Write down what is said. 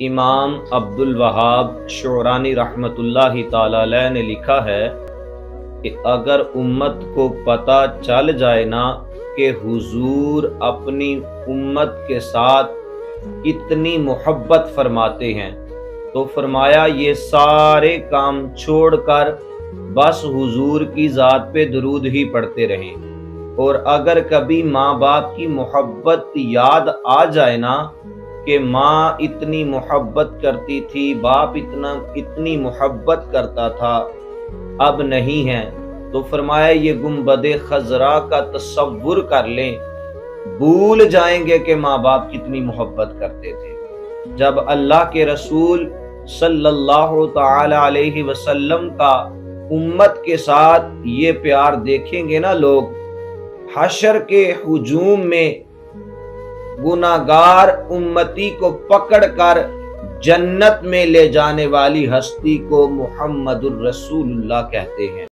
इमाम अब्दुल वहाब शोरानी ताला ने लिखा है कि अगर उम्मत को पता चल जाए ना कि हुजूर अपनी उम्मत के साथ कितनी मोहब्बत फरमाते हैं तो फरमाया ये सारे काम छोड़कर बस हुजूर की ज़ात पे दरूद ही पढ़ते रहें। और अगर कभी माँ बाप की मोहब्बत याद आ जाए ना कि माँ इतनी मोहब्बत करती थी, बाप इतना, इतनी मोहब्बत करता था। अब नहीं है। तो फरमाया, ये गुंबद खजरा का तस्वुर कर लें। भूल जाएँगे कि माँ बाप कितनी मोहब्बत करते थे। जब अल्लाह के रसूल सल्लल्लाहु अलैहि वसल्लम का उम्मत के साथ ये प्यार देखेंगे ना लोग, हशर के हजूम में गुनागार उम्मती को पकड़कर जन्नत में ले जाने वाली हस्ती को मोहम्मद रसूलुल्लाह कहते हैं।